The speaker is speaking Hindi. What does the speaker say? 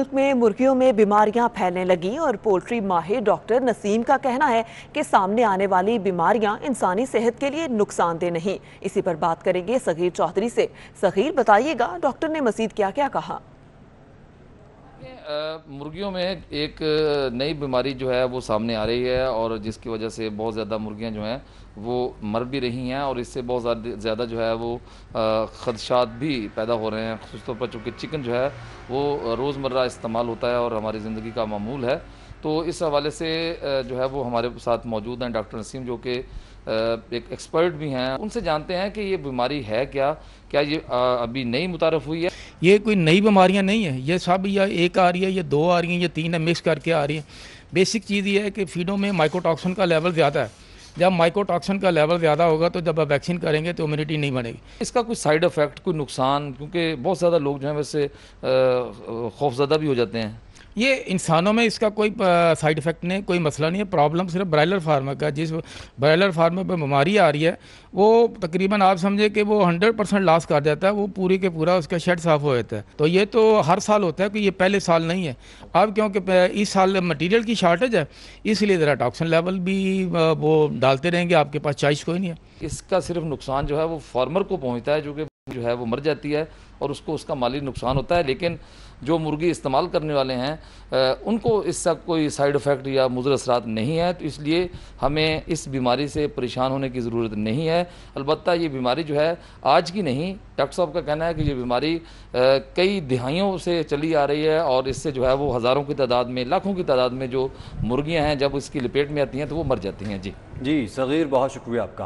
मुल्क में मुर्गियों में बीमारियाँ फैलने लगी और पोल्ट्री माहिर डॉक्टर नसीम का कहना है कि सामने आने वाली बीमारियाँ इंसानी सेहत के लिए नुकसानदेह नहीं। इसी पर बात करेंगे सगीर चौधरी से। सगीर, बताइएगा, डॉक्टर ने मजीद क्या क्या कहा। मुर्गियों में एक नई बीमारी जो है वो सामने आ रही है और जिसकी वजह से बहुत ज़्यादा मुर्गियाँ जो हैं वो मर भी रही हैं और इससे बहुत ज़्यादा जो है वो ख़दशात भी पैदा हो रहे हैं। खास तौर पर चूँकि चिकन जो है वो रोज़मर्रा इस्तेमाल होता है और हमारी ज़िंदगी का मामूल है। तो इस हवाले से जो है वो हमारे साथ मौजूद हैं डॉक्टर नसीम जो कि एक एक्सपर्ट भी हैं। उनसे जानते हैं कि ये बीमारी है क्या? क्या ये अभी नई मुतारफ़ हुई है? ये कोई नई बीमारियाँ नहीं है। ये सब या एक आ रही है, या दो आ रही हैं, या तीन है मिक्स करके आ रही है। बेसिक चीज़ ये है कि फीडों में माइकोटॉक्सिन का लेवल ज़्यादा है। जब माइकोटॉक्सिन का लेवल ज़्यादा होगा तो जब आप वैक्सीन करेंगे तो इम्यूनिटी नहीं बनेगी। इसका कोई साइड इफ़ेक्ट कोई नुकसान, क्योंकि बहुत ज़्यादा लोग जो हैं वैसे खौफजदा भी हो जाते हैं। ये इंसानों में इसका कोई साइड इफ़ेक्ट नहीं, कोई मसला नहीं है। प्रॉब्लम सिर्फ़ ब्रायलर फार्मर का, जिस ब्रायलर फार्मर पर बीमारी आ रही है, वो तकरीबन आप समझे कि वो हंड्रेड परसेंट लॉस कर जाता है, वो पूरी के पूरा उसका शेड साफ़ हो जाता है। तो ये तो हर साल होता है कि ये पहले साल नहीं है। अब क्योंकि इस साल मटीरियल की शार्टेज है, इसलिए ज़रा टॉक्सन लेवल भी वो डालते रहेंगे, आपके पास चॉइस कोई नहीं है। इसका सिर्फ़ नुकसान जो है, वो फार्मर को पहुँचता है, जो कि जो है वो मर जाती है और उसको उसका माली नुकसान होता है। लेकिन जो मुर्गी इस्तेमाल करने वाले हैं उनको इसका कोई साइड इफ़ेक्ट या मुजर असरात नहीं है तो इसलिए हमें इस बीमारी से परेशान होने की ज़रूरत नहीं है। अलबत् ये बीमारी जो है आज की नहीं, डॉक्टर साहब का कहना है कि ये बीमारी कई दिहाइयों से चली आ रही है और इससे जो है वो हज़ारों की तादाद में, लाखों की तादाद में जो मुर्गियाँ हैं, जब इसकी लपेट में आती हैं तो वो मर जाती हैं। जी। जी, सग़ीर, बहुत शुक्रिया आपका।